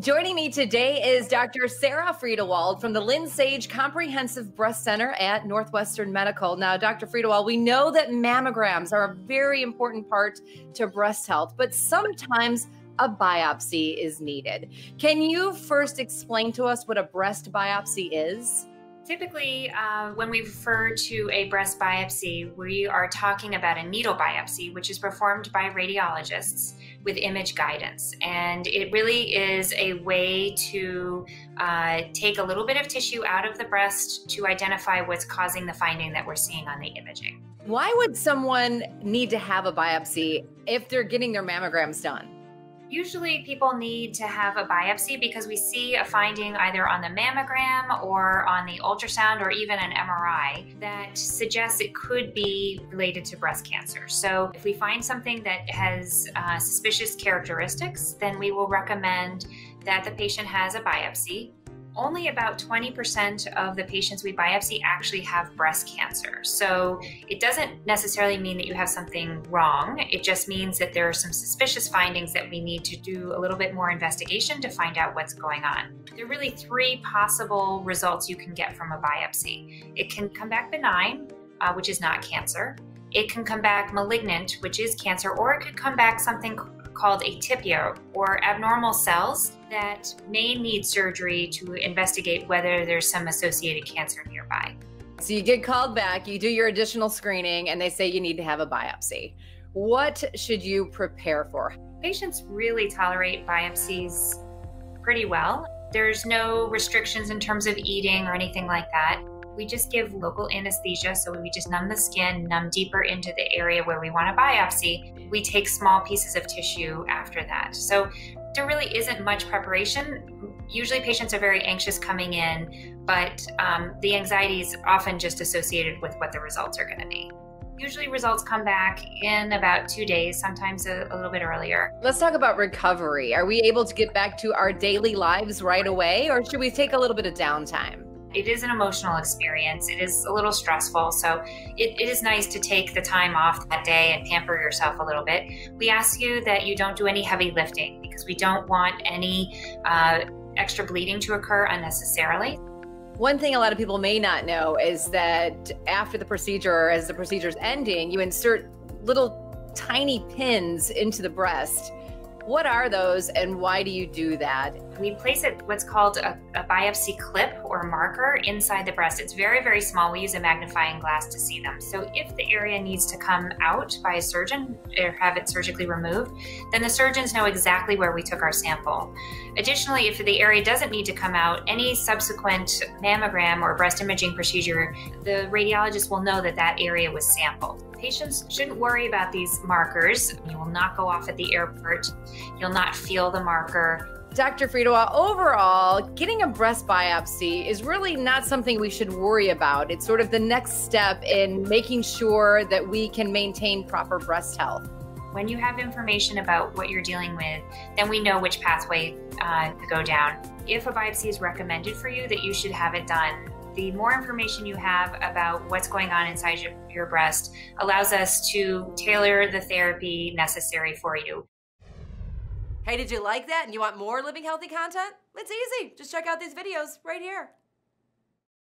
Joining me today is Dr. Sarah Friedewald from the Lynn Sage Comprehensive Breast Center at Northwestern Medical. Now, Dr. Friedewald, we know that mammograms are a very important part to breast health, but sometimes a biopsy is needed. Can you first explain to us what a breast biopsy is? Typically, uh, when we refer to a breast biopsy, we are talking about a needle biopsy, which is performed by radiologists with image guidance. And it really is a way to uh, take a little bit of tissue out of the breast to identify what's causing the finding that we're seeing on the imaging. Why would someone need to have a biopsy if they're getting their mammograms done? Usually, people need to have a biopsy because we see a finding either on the mammogram or on the ultrasound or even an MRI that suggests it could be related to breast cancer. So, if we find something that has uh, suspicious characteristics, then we will recommend that the patient has a biopsy only about 20% of the patients we biopsy actually have breast cancer. So it doesn't necessarily mean that you have something wrong. It just means that there are some suspicious findings that we need to do a little bit more investigation to find out what's going on. There are really three possible results you can get from a biopsy. It can come back benign, uh, which is not cancer. It can come back malignant, which is cancer, or it could come back something called atypia or abnormal cells that may need surgery to investigate whether there's some associated cancer nearby. So you get called back, you do your additional screening, and they say you need to have a biopsy. What should you prepare for? Patients really tolerate biopsies pretty well. There's no restrictions in terms of eating or anything like that. We just give local anesthesia, so we just numb the skin, numb deeper into the area where we want a biopsy. We take small pieces of tissue after that. So there really isn't much preparation. Usually, patients are very anxious coming in, but um, the anxiety is often just associated with what the results are going to be. Usually, results come back in about two days, sometimes a, a, little bit earlier. Let's talk about recovery. Are we able to get back to our daily lives right away, or should we take a little bit of downtime? It is an emotional experience. It is a little stressful. So it, it is nice to take the time off that day and pamper yourself a little bit. We ask you that you don't do any heavy lifting because we don't want any uh, extra bleeding to occur unnecessarily. One thing a lot of people may not know is that after the procedure, or as the procedure is ending, you insert little tiny pins into the breast what are those and why do you do that? We place it what's called a, a, biopsy clip or marker inside the breast. It's very, very small. We use a magnifying glass to see them. So if the area needs to come out by a surgeon or have it surgically removed, then the surgeons know exactly where we took our sample. Additionally, if the area doesn't need to come out, any subsequent mammogram or breast imaging procedure, the radiologist will know that that area was sampled. Patients shouldn't worry about these markers. You will not go off at the airport. You'll not feel the marker. Dr. Friedewald, overall, getting a breast biopsy is really not something we should worry about. It's sort of the next step in making sure that we can maintain proper breast health. When you have information about what you're dealing with, then we know which pathway uh, to go down. If a biopsy is recommended for you, that you should have it done the more information you have about what's going on inside your, your breast allows us to tailor the therapy necessary for you. Hey, did you like that and you want more living healthy content? It's easy. Just check out these videos right here.